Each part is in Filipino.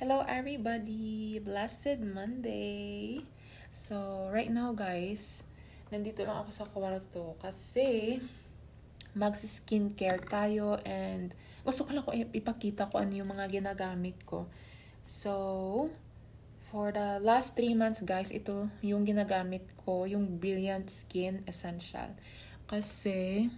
Hello everybody! Blessed Monday! So, right now guys, nandito lang ako sa kwarto kasi magsi-skincare tayo and gusto ko lang ko ipakita ko ano yung mga ginagamit ko. So, for the last 3 months guys, ito yung ginagamit ko, yung Brilliant Skin Essential. Kasi,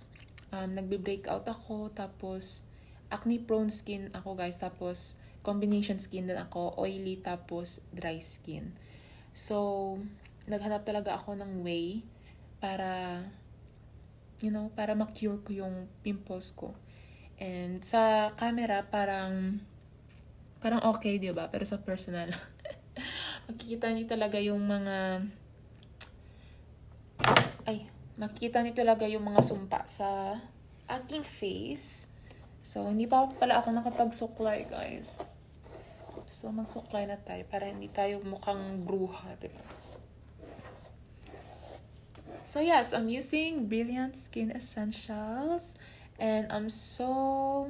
um, nagbe-breakout ako, tapos acne prone skin ako guys, tapos combination skin din ako, oily tapos dry skin. So, naghanap talaga ako ng way para, you know, para ma-cure ko yung pimples ko. And sa camera, parang, parang okay, di ba? Pero sa personal, makikita niyo talaga yung mga, ay, makikita niyo talaga yung mga sumpa sa aking face. So, hindi pa pala ako nakapagsuklay, guys. So, magsuklay na tayo para hindi tayo mukhang bruha, diba? So, yes, I'm using Brilliant Skin Essentials. And I'm so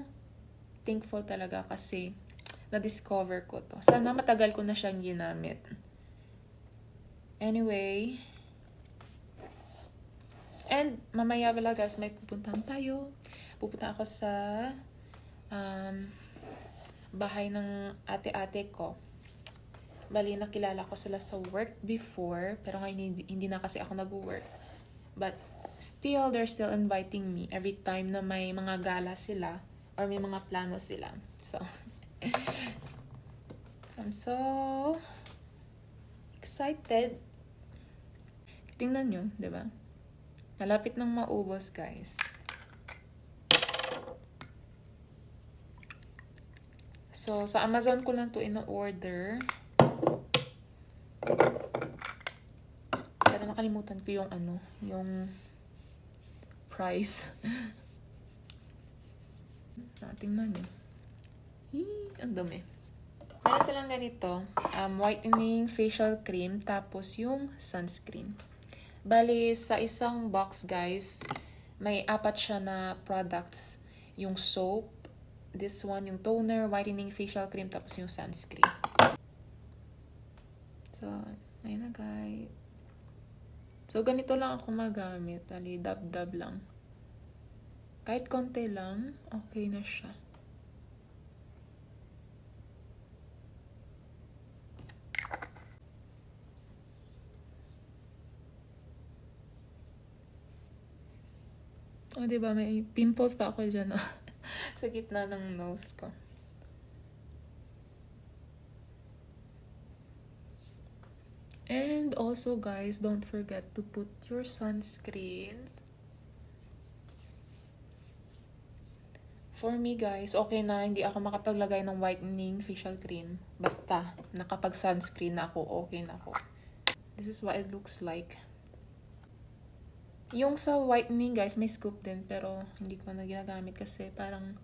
thankful talaga kasi na-discover ko to. Sana matagal ko na siyang ginamit. Anyway, and mamaya pala guys, may pupuntahan tayo pupunta ako sa um, bahay ng ate-ate ko. Bali, nakilala ko sila sa work before, pero ngayon hindi, hindi na kasi ako nag-work. But still, they're still inviting me every time na may mga gala sila or may mga plano sila. So, I'm so excited. Tingnan nyo, ba? Malapit nang maubos, guys. So, sa Amazon ko lang to in-order. Pero nakalimutan ko yung ano, yung price. Natingnan ah, eh. ang dami. Meron silang ganito, um, whitening facial cream, tapos yung sunscreen. Bali, sa isang box, guys, may apat siya na products. Yung soap, this one, yung toner, whitening facial cream, tapos yung sunscreen. So, ayun na guys. So, ganito lang ako magamit. Bali, dab-dab lang. Kahit konti lang, okay na siya. O, oh, diba? May pimples pa ako dyan. Oh. Sa gitna ng nose ko. And also guys, don't forget to put your sunscreen. For me guys, okay na hindi ako makapaglagay ng whitening facial cream. Basta nakapag sunscreen na ako, okay na ako. This is what it looks like. Yung sa whitening, guys, may scoop din. Pero, hindi ko na ginagamit kasi parang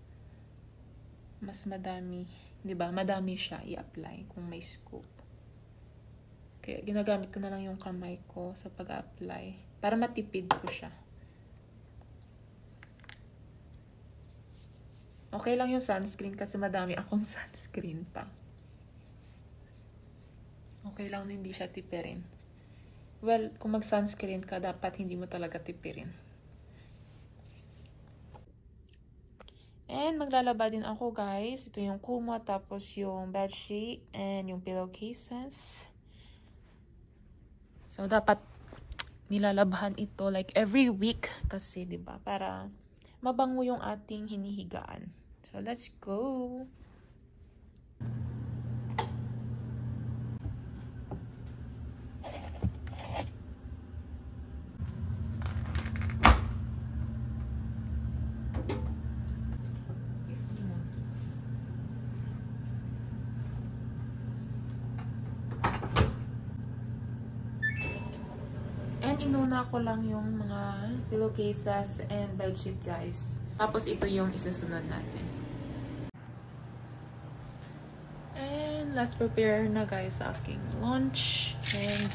mas madami. ba diba? Madami siya i-apply kung may scoop. Kaya, ginagamit ko na lang yung kamay ko sa pag-apply. Para matipid ko siya. Okay lang yung sunscreen kasi madami akong sunscreen pa. Okay lang na hindi siya tipirin. Well, kung mag-sunscreen ka, dapat hindi mo talaga tipirin. And maglalaba din ako guys. Ito yung kuma, tapos yung bedsheet, and yung pillowcases. So, dapat nilalabhan ito like every week kasi, ba diba? Para mabango yung ating hinihigaan. So, let's go! Inuna ko lang yung mga pillowcases and bedsheet guys. Tapos ito yung isusunod natin. And let's prepare na guys aking lunch. And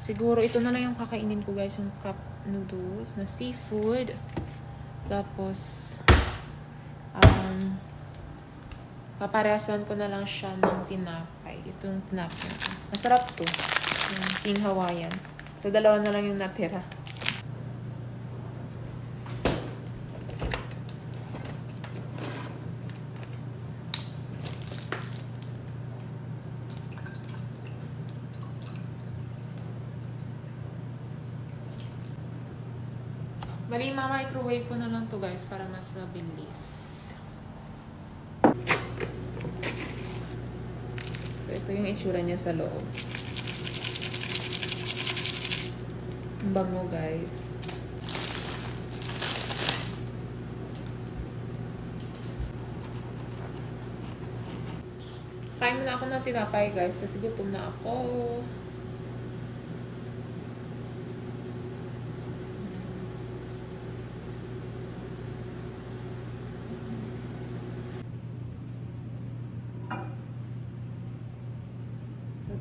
siguro ito na lang yung kakainin ko guys, yung cup noodles na seafood. Tapos um, paparesan ko na lang siya ng tinapay. Itong tinapay. Masarap to. Yung King Hawaiians. So, dalawa na lang yung natira. Bali, ma-microwave ko na lang to guys para mas mabilis. So, ito yung itsura niya sa loob. Ang bango guys. Kain muna ako ng tinapay guys kasi gutom na ako.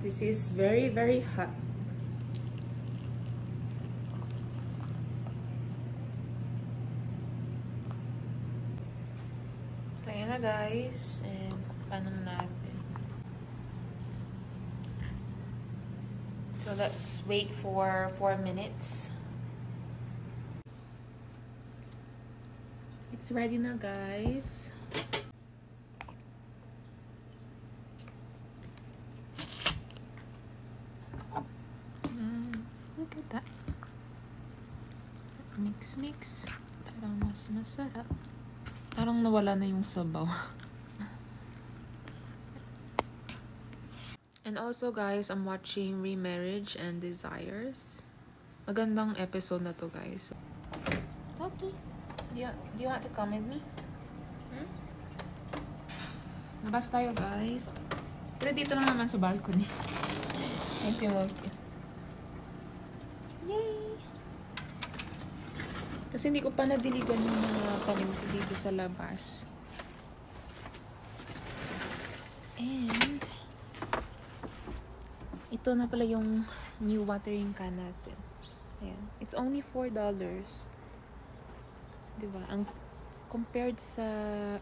This is very very hot. So ayan na guys. And paano natin. So let's wait for 4 minutes. It's ready na guys. Mm, look at that. Mix mix. Parang mas masarap. Parang nawala na yung sabaw. And also guys, I'm watching Remarriage and Desires. Magandang episode na to guys. Okay. Do you, do you want to come with me? Hmm? Labas tayo guys. Pero dito lang naman sa balcony. Ayan si Moki. Yay! Kasi hindi ko pa nadiligan yung mga tanim ko dito sa labas. And, ito na pala yung new watering can natin. Ayan. It's only $4. Diba? Ang compared sa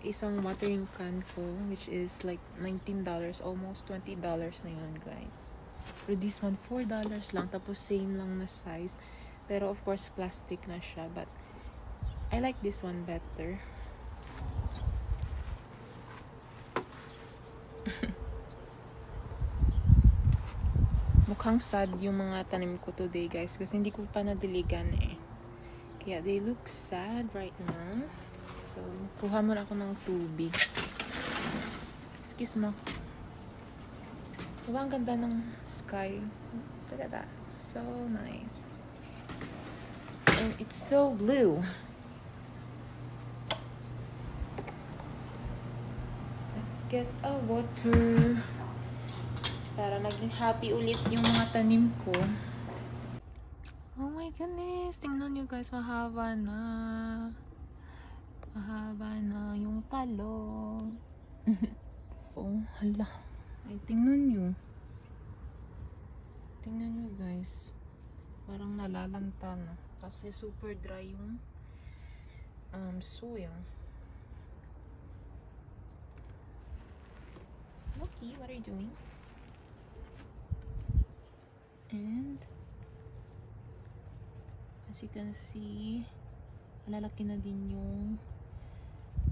isang watering can ko, which is like $19, almost $20 na yun, guys. Pero this one, $4 lang. Tapos same lang na size. Pero of course, plastic na siya. But, I like this one better. Mukhang sad yung mga tanim ko today, guys. Kasi hindi ko pa nadiligan eh. Kaya they look sad right now. So, kuha muna ako ng tubig. Excuse mo. Diba ang ganda ng sky? Look at that. So nice. And it's so blue. Let's get a water. Para maging happy ulit yung mga tanim ko. Oh my goodness. Tingnan nyo guys. Mahaba na. Mahaba na yung talong. oh, hala. Ay, tingnan nyo. Tingnan nyo guys. Parang nalalanta na. Kasi super dry yung um, soil. Okay, what are you doing? And as you can see, malalaki na din yung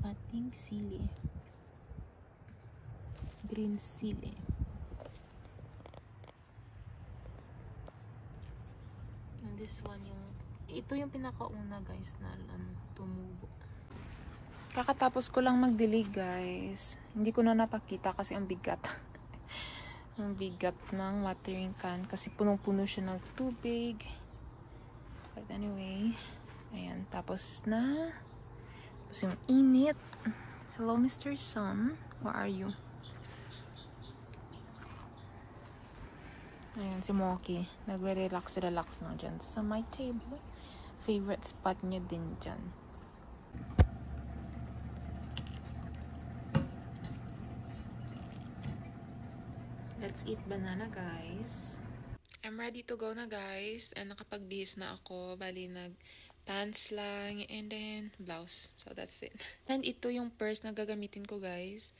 ating sili. Green sili. And this one yung ito yung pinakauna guys na ano, tumubo. Kakatapos ko lang magdilig guys. Hindi ko na napakita kasi ang bigat. ang bigat ng watering can kasi punong-puno siya ng tubig. But anyway, ayan, tapos na. Tapos yung init. Hello, Mr. Sun. Where are you? Ayan, si Moki. Nagre-relax-relax na dyan sa my table. Favorite spot niya din dyan. Let's eat banana, guys. I'm ready to go na, guys. And nakapagbihis na ako. Bali, nag pants lang and then blouse. So, that's it. And ito yung purse na gagamitin ko, guys.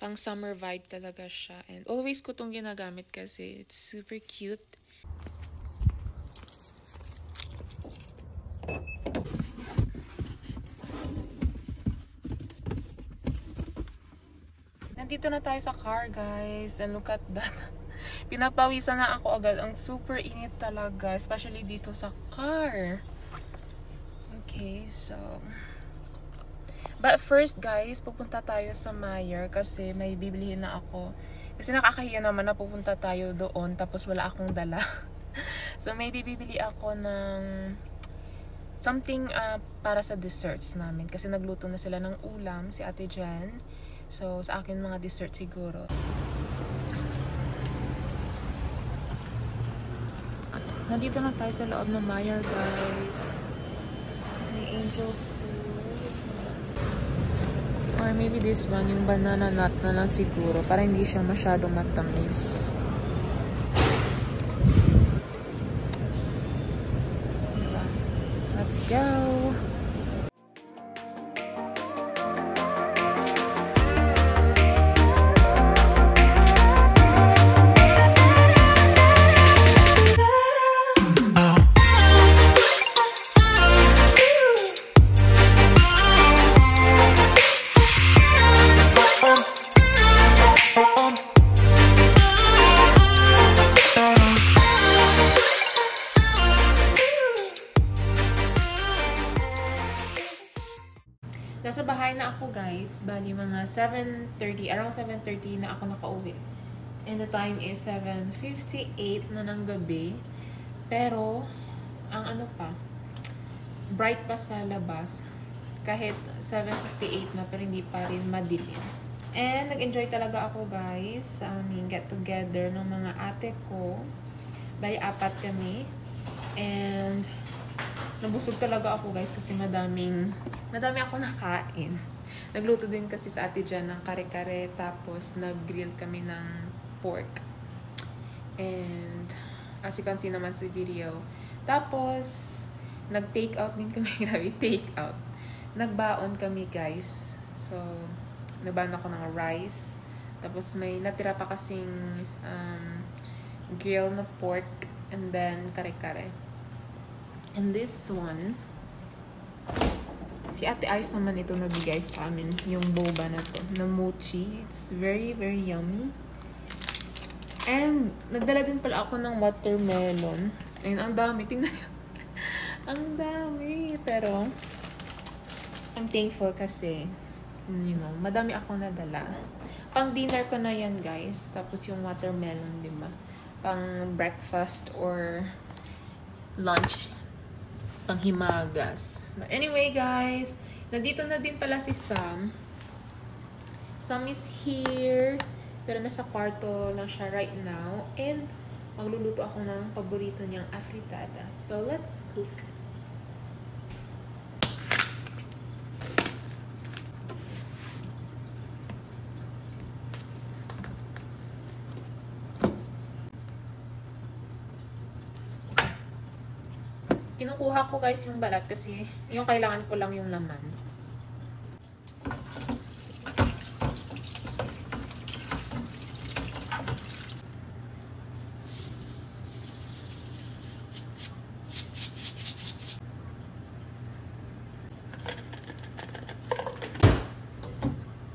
Pang summer vibe talaga siya. And always ko itong ginagamit kasi it's super cute. Nandito na tayo sa car, guys. And look at that. Pinapawisan na ako agad. Ang super init talaga. Especially dito sa car. Okay, so... But first, guys, pupunta tayo sa Meyer kasi may bibilihin na ako. Kasi nakakahiya naman na pupunta tayo doon tapos wala akong dala. so, may bibili ako ng something uh, para sa desserts namin. Kasi nagluto na sila ng ulam, si Ate Jen. So, sa akin mga dessert siguro. Nandito na tayo sa loob ng Meyer, guys. May angel Or maybe this one, yung banana nut na lang siguro. Para hindi siya masyadong matamis. Diba? Let's go! Bali mga 7.30, around 7.30 na ako nakauwi. And the time is 7.58 na ng gabi. Pero, ang ano pa, bright pa sa labas. Kahit 7.58 na, pero hindi pa rin madilim. And nag-enjoy talaga ako guys sa aming get together ng mga ate ko. Bali, apat kami. And nabusog talaga ako guys kasi madaming madami ako nakain. Nagluto din kasi sa ate dyan ng kare-kare tapos nag-grill kami ng pork. And as you can see naman sa video. Tapos nag-take out din kami. Grabe, take out. Nagbaon kami guys. So, nabaon ako ng rice. Tapos may natira pa kasing um, grill na pork and then kare-kare. And this one, si Ate Ice naman ito nagbigay sa amin, yung boba na to, na mochi. It's very, very yummy. And, nagdala din pala ako ng watermelon. Ayun, ang dami. Tingnan nyo. ang dami. Pero, I'm thankful kasi, you know, madami ako nadala. Pang dinner ko na yan, guys. Tapos yung watermelon, di ba? Pang breakfast or lunch panghimagas. Anyway, guys, nandito na din pala si Sam. Sam is here. Pero nasa kwarto lang siya right now. And magluluto ako ng paborito niyang afritada. So, let's cook. Kinukuha ko guys yung balat kasi yung kailangan ko lang yung laman.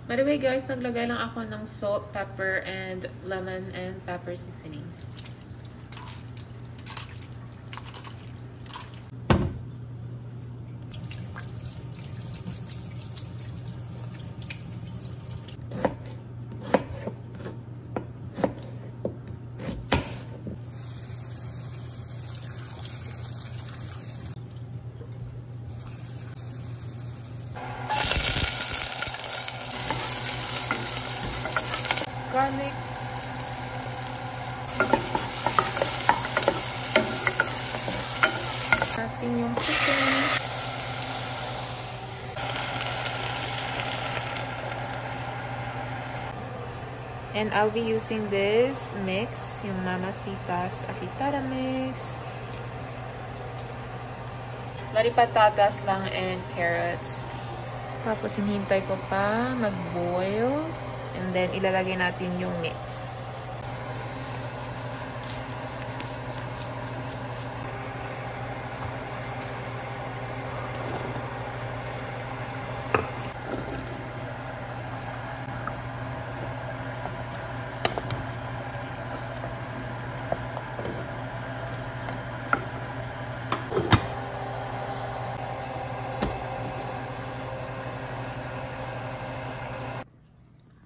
By the way guys, naglagay lang ako ng salt, pepper, and lemon and pepper seasoning. Garlic. Natin yung chicken. And I'll be using this mix, yung Mamacita's Afitada mix. Patatas lang and carrots. Tapos hinihintay ko pa mag-boil. And then, ilalagay natin yung mix.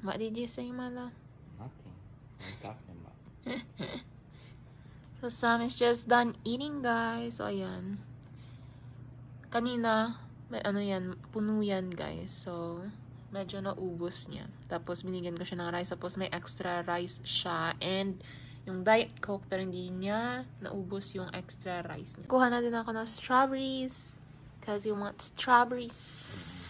What did you say, Mala? Nothing. What are you talking about? So, Sam is just done eating, guys. So, ayan. Kanina, may ano yan, puno yan, guys. So, medyo naubos niya. Tapos, binigyan ko siya ng rice. Tapos, may extra rice siya. And, yung Diet Coke, pero hindi niya naubos yung extra rice niya. Kuha na din ako ng strawberries. Because you want strawberries.